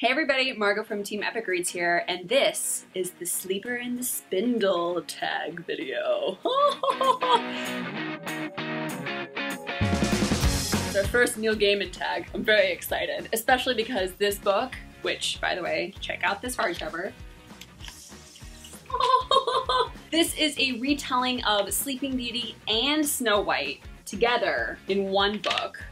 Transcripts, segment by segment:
Hey everybody, Margot from Team Epic Reads here, and this is the Sleeper and the Spindle tag video. it's our first Neil Gaiman tag. I'm very excited, especially because this book, which, by the way, check out this hardcover. this is a retelling of Sleeping Beauty and Snow White together in one book.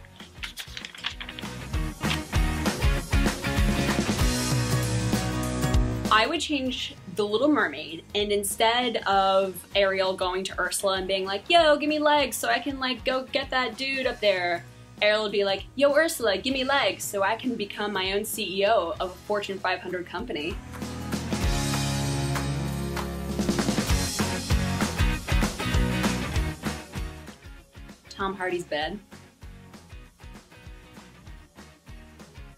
I would change The Little Mermaid, and instead of Ariel going to Ursula and being like, yo, give me legs so I can like go get that dude up there, Ariel would be like, yo, Ursula, give me legs so I can become my own CEO of a Fortune 500 company. Tom Hardy's bed.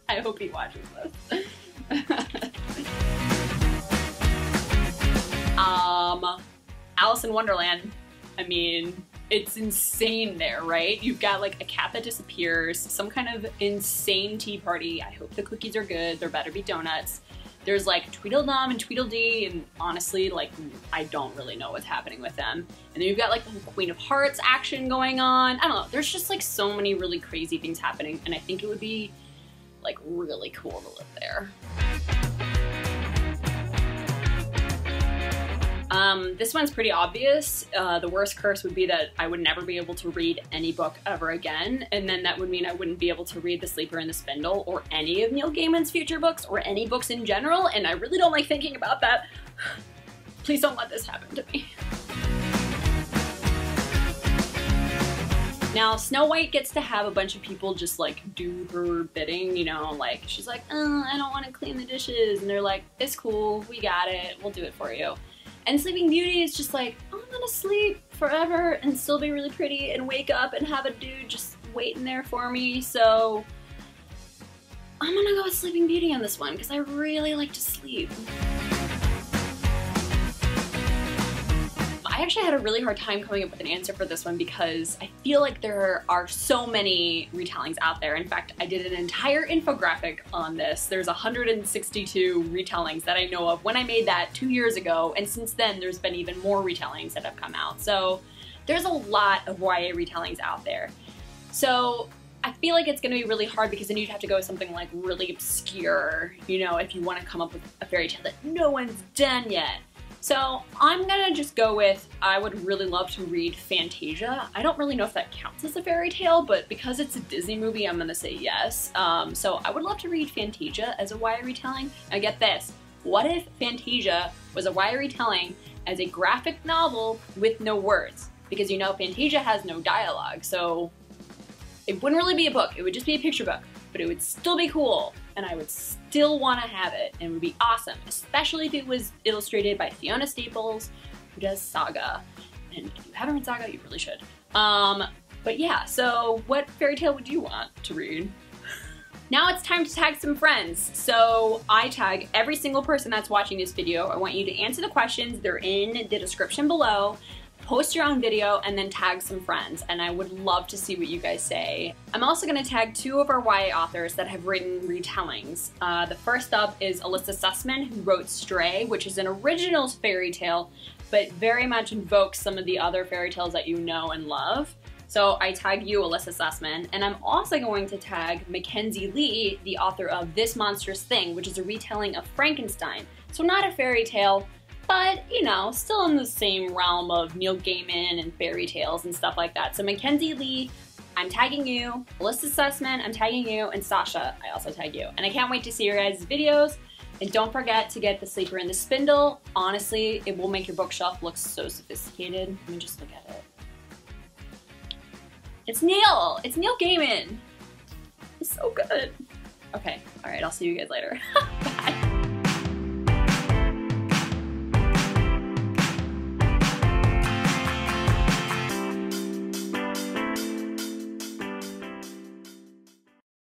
I hope he watches this. in Wonderland, I mean, it's insane there, right? You've got like a cat that disappears, some kind of insane tea party. I hope the cookies are good. There better be donuts. There's like Tweedledum and Tweedledee, and honestly, like, I don't really know what's happening with them. And then you've got like the Queen of Hearts action going on. I don't know. There's just like so many really crazy things happening, and I think it would be like really cool to live there. Um, this one's pretty obvious. Uh, the worst curse would be that I would never be able to read any book ever again, and then that would mean I wouldn't be able to read The Sleeper and the Spindle or any of Neil Gaiman's future books or any books in general, and I really don't like thinking about that. Please don't let this happen to me. Now, Snow White gets to have a bunch of people just like do her bidding, you know, like she's like, oh, I don't want to clean the dishes. And they're like, it's cool, we got it, we'll do it for you. And Sleeping Beauty is just like, I'm gonna sleep forever and still be really pretty and wake up and have a dude just waiting there for me. So I'm gonna go with Sleeping Beauty on this one because I really like to sleep. I actually had a really hard time coming up with an answer for this one because I feel like there are so many retellings out there. In fact, I did an entire infographic on this. There's 162 retellings that I know of when I made that two years ago, and since then there's been even more retellings that have come out. So there's a lot of YA retellings out there. So I feel like it's going to be really hard because then you'd have to go with something like really obscure, you know, if you want to come up with a fairy tale that no one's done yet. So I'm gonna just go with, I would really love to read Fantasia. I don't really know if that counts as a fairy tale, but because it's a Disney movie, I'm gonna say yes. Um, so I would love to read Fantasia as a YA retelling. Now get this, what if Fantasia was a YA retelling as a graphic novel with no words? Because you know, Fantasia has no dialogue, so it wouldn't really be a book, it would just be a picture book, but it would still be cool and I would still want to have it and it would be awesome, especially if it was illustrated by Fiona Staples, who does Saga. And if you haven't read Saga, you really should. Um, but yeah, so what fairy tale would you want to read? Now it's time to tag some friends. So I tag every single person that's watching this video. I want you to answer the questions. They're in the description below post your own video and then tag some friends and I would love to see what you guys say. I'm also going to tag two of our YA authors that have written retellings. Uh, the first up is Elissa Sussman who wrote Stray which is an original fairy tale but very much invokes some of the other fairy tales that you know and love. So I tag you, Elissa Sussman, and I'm also going to tag Mackenzi Lee, the author of This Monstrous Thing, which is a retelling of Frankenstein. So not a fairy tale, but you know, still in the same realm of Neil Gaiman and fairy tales and stuff like that. So Mackenzi Lee, I'm tagging you, Elissa Sussman, I'm tagging you, and Sasha, I also tag you. And I can't wait to see your guys' videos. And don't forget to get the Sleeper and the Spindle. Honestly, it will make your bookshelf look so sophisticated. Let me just look at it. It's Neil! It's Neil Gaiman! It's so good. Okay, alright, I'll see you guys later.